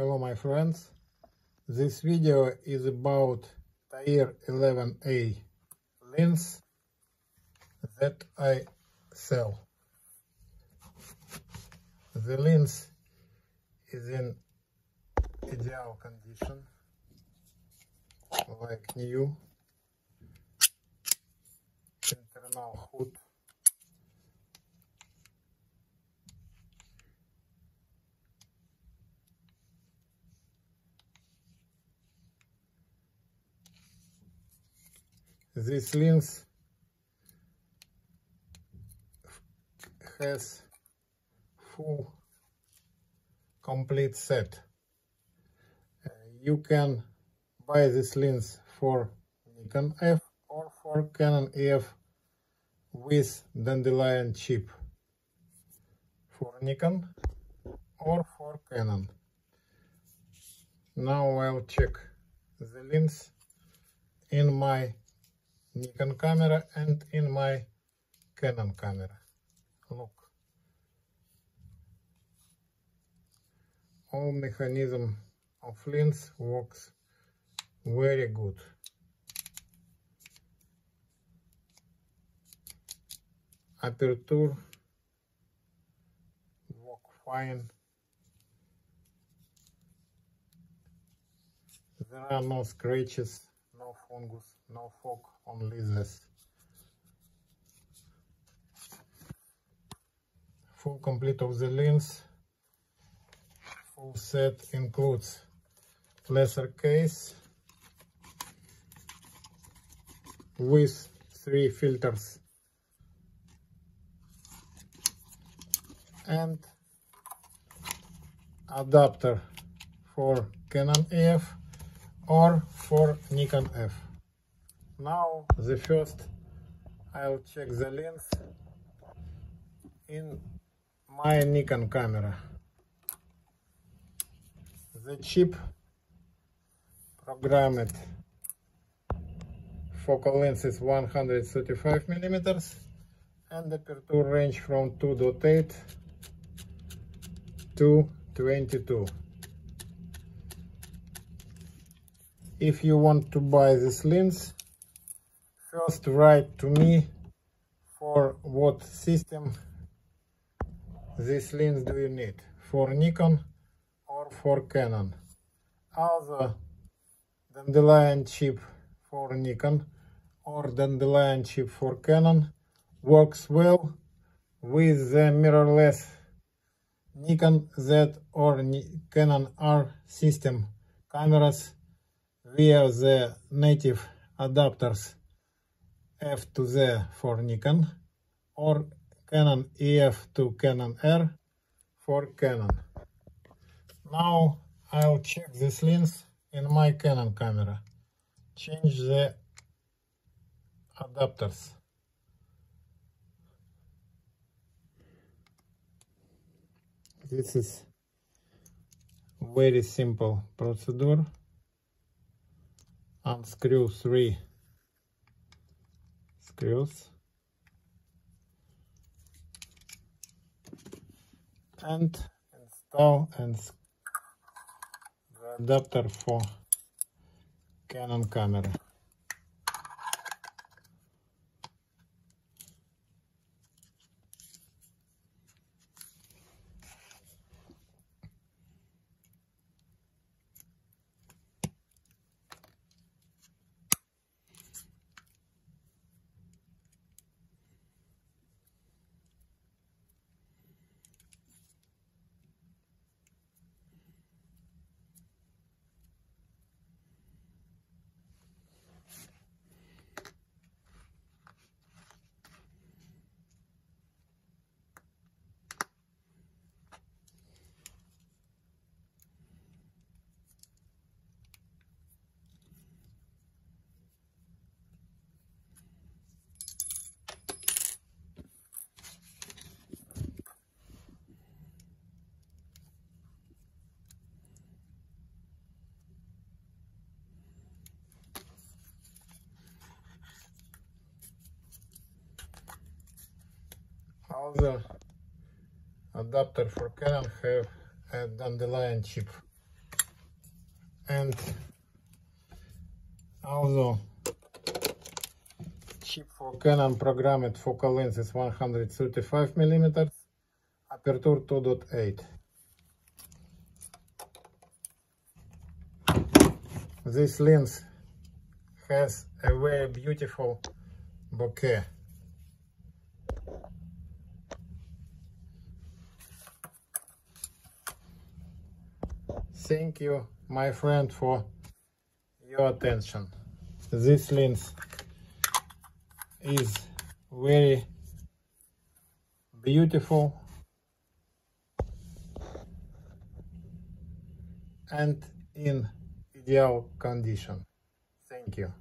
Hello my friends. This video is about Tair 11A lens that I sell. The lens is in ideal condition, like new. Internal hood this lens has full complete set. Uh, you can buy this lens for Nikon F or for Canon EF with dandelion chip for Nikon or for Canon. Now I'll check the lens in my Nikon camera and in my Canon camera. Look. All mechanism of lens works very good. Aperture work fine. There are no scratches no fungus, no fog, only this. Full complete of the lens, full set includes laser case with three filters. And adapter for Canon EF or for Nikon F. Now the first I'll check the lens in my Nikon camera. The chip programmed focal length is 135 millimeters and the aperture range from 2.8 to 22 if you want to buy this lens first write to me for what system this lens do you need. For Nikon or for Canon. Either dandelion chip for Nikon or dandelion chip for Canon works well with the mirrorless Nikon Z or Canon R system cameras via the native adapters F to Z for Nikon or Canon EF to Canon R for Canon. Now I'll check this lens in my Canon camera. Change the adapters. This is very simple procedure unscrew three. Screws and install and the adapter for Canon camera. The adapter for Canon have a dandelion chip and also chip for Canon programmed focal length is 135 millimeters, aperture 2.8. This lens has a very beautiful bokeh. Thank you, my friend, for your attention. This lens is very beautiful and in ideal condition. Thank you.